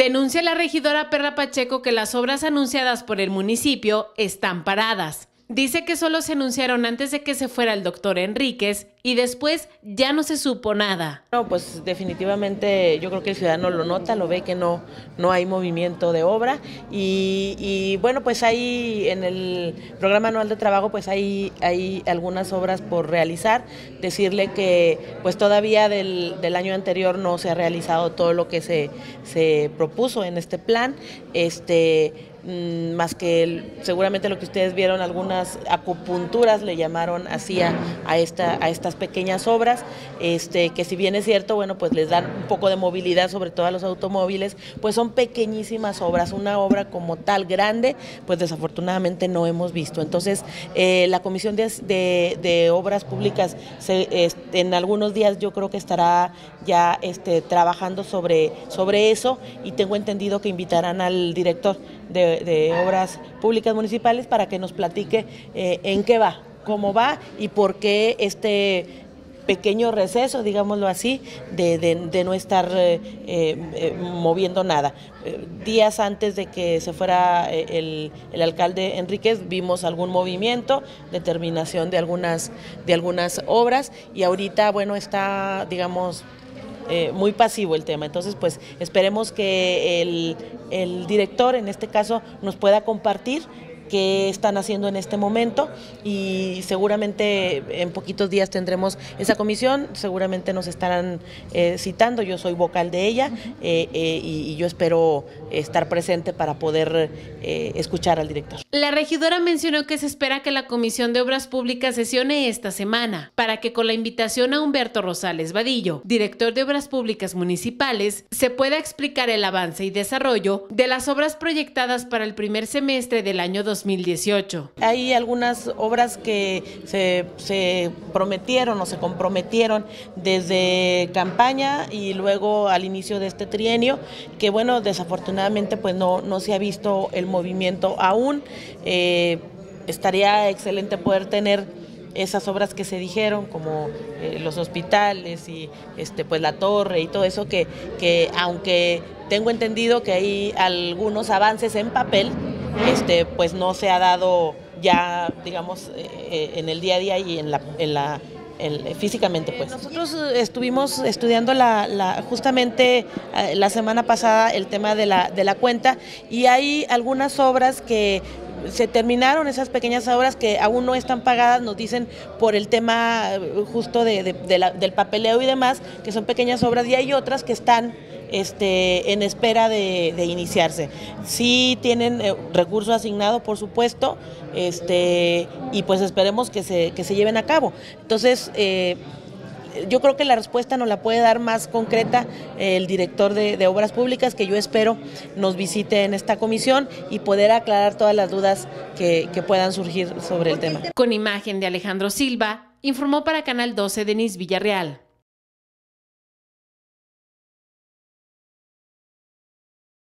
Denuncia la regidora Perla Pacheco que las obras anunciadas por el municipio están paradas. Dice que solo se anunciaron antes de que se fuera el doctor Enríquez y después ya no se supo nada. No, pues definitivamente yo creo que el ciudadano lo nota, lo ve que no, no hay movimiento de obra y, bueno, pues hay en el programa anual de trabajo pues hay, hay algunas obras por realizar, decirle que pues todavía del, del año anterior no se ha realizado todo lo que se, se propuso en este plan, este más que seguramente lo que ustedes vieron, algunas acupunturas le llamaron así a, esta, a estas pequeñas obras, este, que si bien es cierto, bueno, pues les dan un poco de movilidad, sobre todo a los automóviles, pues son pequeñísimas obras, una obra como tal grande, pues desafortunadamente no hemos visto. Entonces, eh, la Comisión de, Obras Públicas en algunos días yo creo que estará ya este, trabajando sobre, sobre eso y tengo entendido que invitarán al director de de, Obras Públicas Municipales para que nos platique eh, en qué va, cómo va y por qué este pequeño receso, digámoslo así, de, no estar eh, eh, moviendo nada. días antes de que se fuera el, el, alcalde Enríquez vimos algún movimiento, determinación de algunas, de algunas obras y ahorita, bueno, está, digamos, eh, muy pasivo el tema. Entonces, pues esperemos que el, el director, en este caso, nos pueda compartir qué están haciendo en este momento y seguramente en poquitos días tendremos esa comisión, seguramente nos estarán eh, citando, yo soy vocal de ella eh, eh, y, yo espero estar presente para poder escuchar al director. La regidora mencionó que se espera que la Comisión de Obras Públicas sesione esta semana para que con la invitación a Humberto Rosales Vadillo, director de Obras Públicas Municipales, se pueda explicar el avance y desarrollo de las obras proyectadas para el primer semestre del año 2020 2018. Hay algunas obras que se, prometieron o se comprometieron desde campaña y luego al inicio de este trienio, que bueno, desafortunadamente pues no, no se ha visto el movimiento aún. Eh, estaría excelente poder tener esas obras que se dijeron, como eh, los hospitales y este, pues la torre y todo eso, que, que aunque tengo entendido que hay algunos avances en papel, este, pues no se ha dado ya, digamos, eh, eh, en el día a día y en la, en la físicamente pues. Nosotros estuvimos estudiando la, justamente eh, la semana pasada el tema de la, de la cuenta y hay algunas obras que se terminaron esas pequeñas obras que aún no están pagadas, nos dicen por el tema justo de, del papeleo y demás, que son pequeñas obras, y hay otras que están este, en espera de, iniciarse. Sí tienen eh, recurso asignado, por supuesto, este, y pues esperemos que se, que se lleven a cabo. Entonces, eh, yo creo que la respuesta nos la puede dar más concreta el director de, Obras Públicas, que yo espero nos visite en esta comisión y poder aclarar todas las dudas que, que puedan surgir sobre el tema. Con imagen de Alejandro Silva, informó para Canal 12 Denis Villarreal.